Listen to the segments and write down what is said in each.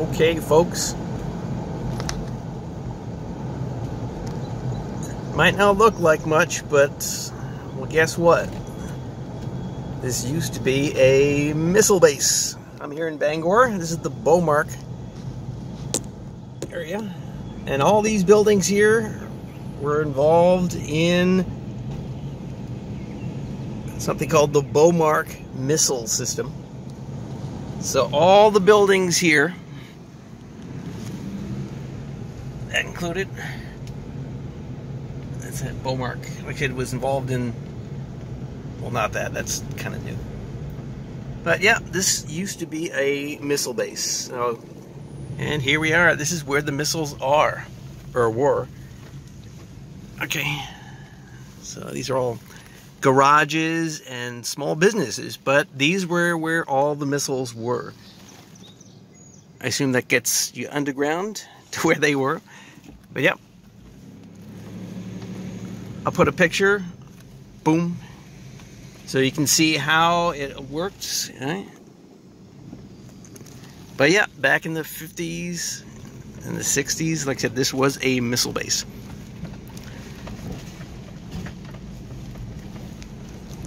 Okay, folks. Might not look like much, but well, guess what? This used to be a missile base. I'm here in Bangor. This is the BOMARC area. And all these buildings here were involved in something called the BOMARC missile system. So all the buildings here, that included, that's it, BOMARC. Like it was involved in, well, not that, that's kind of new. But yeah, this used to be a missile base. So, and here we are. This is where the missiles are, or were. Okay, so these are all garages and small businesses, but these were where all the missiles were. I assume that gets you underground to where they were. But yep. I'll put a picture. Boom. So you can see how it works. Right? But yeah, back in the 50s and the 60s, like I said, this was a missile base.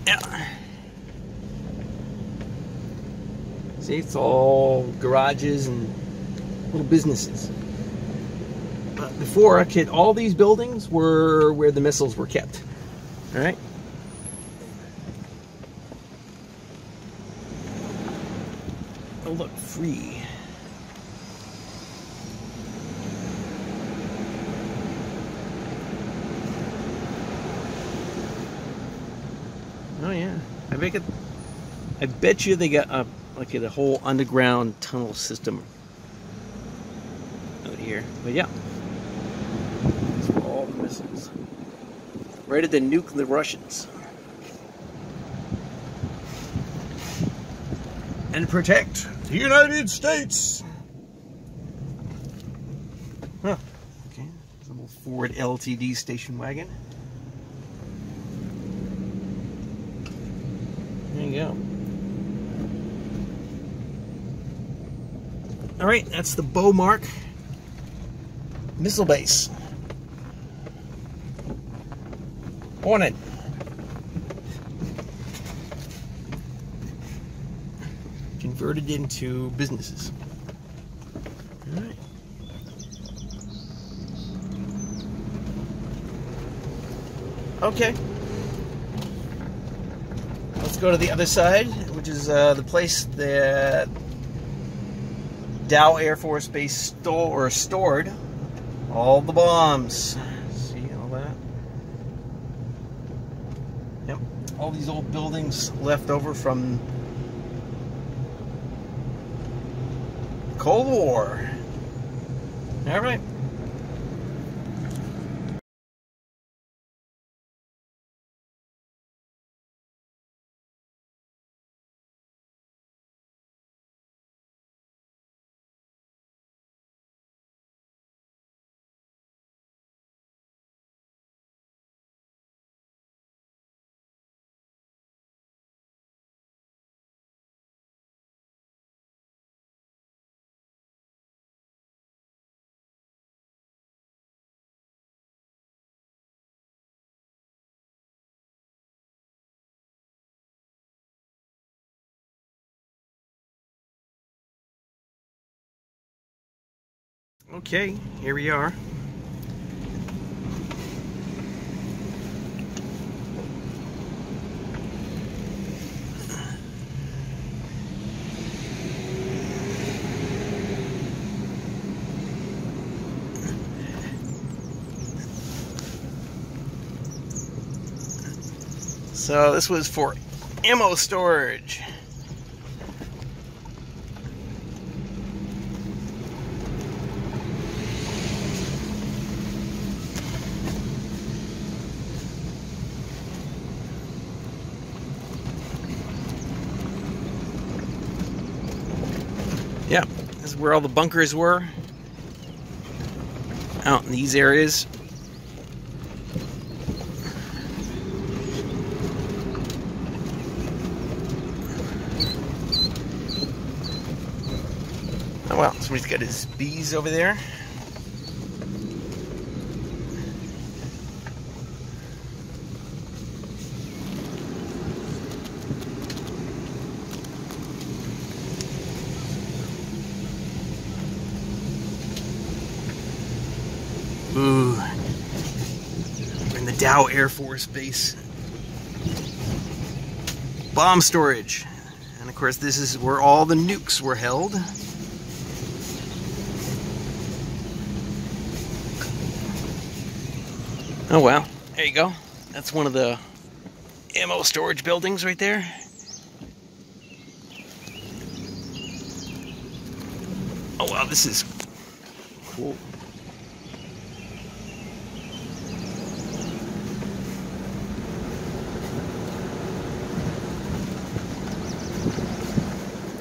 Yeah. See, it's all garages and little businesses. Before, I could, all these buildings were where the missiles were kept. All right. Oh, look, free. Oh yeah, I bet it. I bet you they got a like a whole underground tunnel system out here. But yeah, these all the missiles ready to nuke the Russians and protect the United States. Huh. Okay, a little Ford LTD station wagon. There you go. All right, that's the BOMARC missile base. On it. Converted into businesses. Okay. Let's go to the other side, which is uh, the place that Dow Air Force Base stole or stored all the bombs. See all that? Yep. All these old buildings left over from Cold War. All right. Okay, here we are. So this was for ammo storage. Yeah, this is where all the bunkers were. Out in these areas. Oh well, somebody's got his bees over there. Ooh. We're in the Dow Air Force Base. Bomb storage. And of course, this is where all the nukes were held. Oh wow. there you go. That's one of the ammo storage buildings right there. Oh wow, this is cool.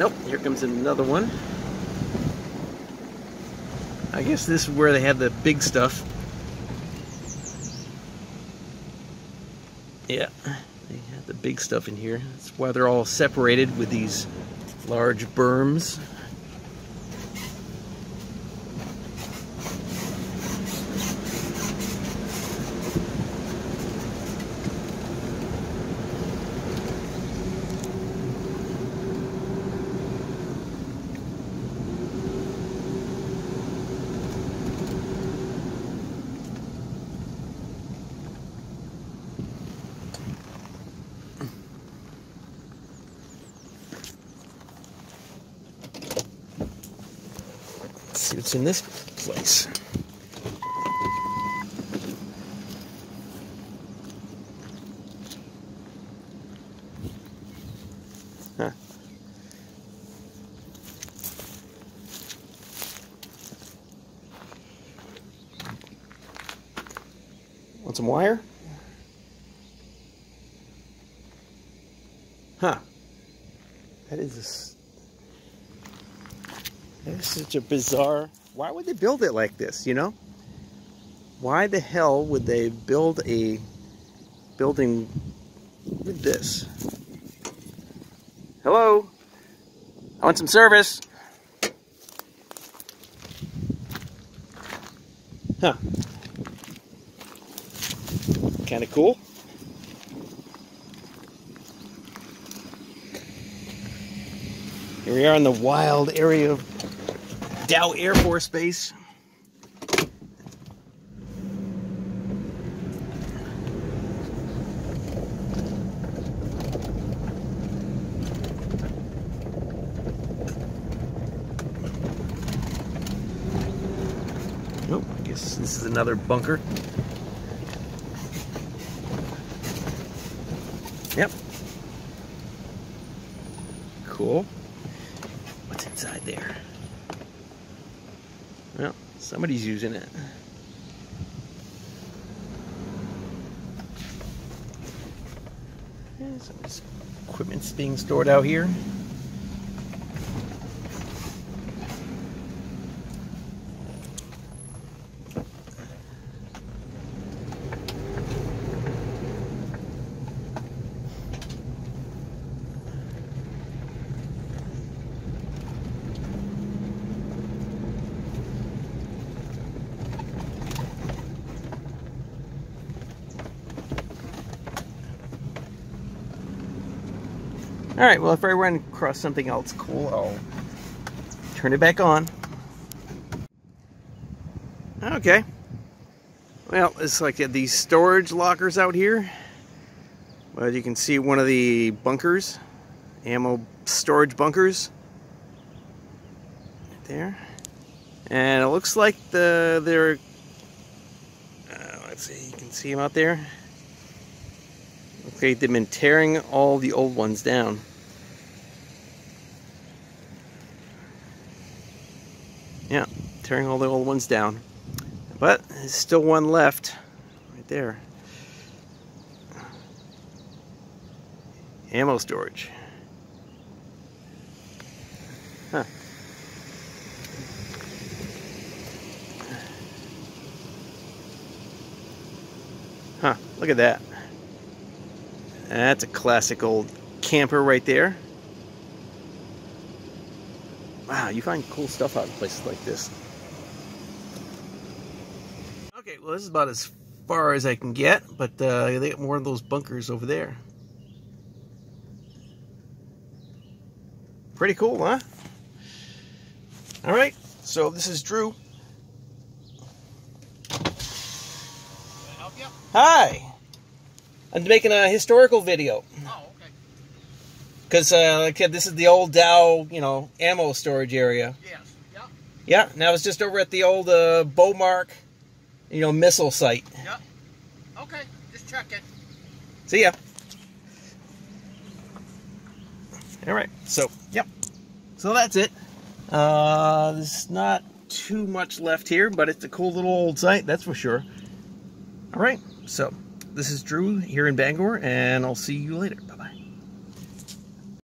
Nope, here comes another one. I guess this is where they have the big stuff. Yeah, they have the big stuff in here. That's why they're all separated with these large berms. What's in this place. Huh. Want some wire? Huh. That is a s- that is such a bizarre. Why would they build it like this, you know? Why the hell would they build a building with this? Hello? I want some service. Huh. Kind of cool. Here we are in the wild area of Dow Air Force Base. Nope, I guess this is another bunker. Yep. Cool. What's inside there? Somebody's using it. Yeah, some equipment's being stored out here. All right, well, if I run across something else cool, I'll turn it back on. Okay. Well, it's like these storage lockers out here. Well, you can see one of the bunkers, ammo storage bunkers. Right there. And it looks like the they're, uh, let's see, you can see them out there. Okay, they've been tearing all the old ones down. Yeah, tearing all the old ones down. But there's still one left right there. Ammo storage. Huh. Huh, look at that. That's a classic old camper right there. Wow, you find cool stuff out in places like this. Well, this is about as far as I can get, but uh, they got more of those bunkers over there. Pretty cool, huh? All right, so this is Drew. Hi. I'm making a historical video. Oh, okay. Because, uh, like I said, this is the old Dow, you know, ammo storage area. Yes. Yep. Yeah, now it's just over at the old uh, BOMARC, you know, missile site. Yep. Okay. Just check it. See ya. All right, so, yep. So that's it. Uh, there's not too much left here, but it's a cool little old site, that's for sure. All right, so this is Drew here in Bangor, and I'll see you later. Bye.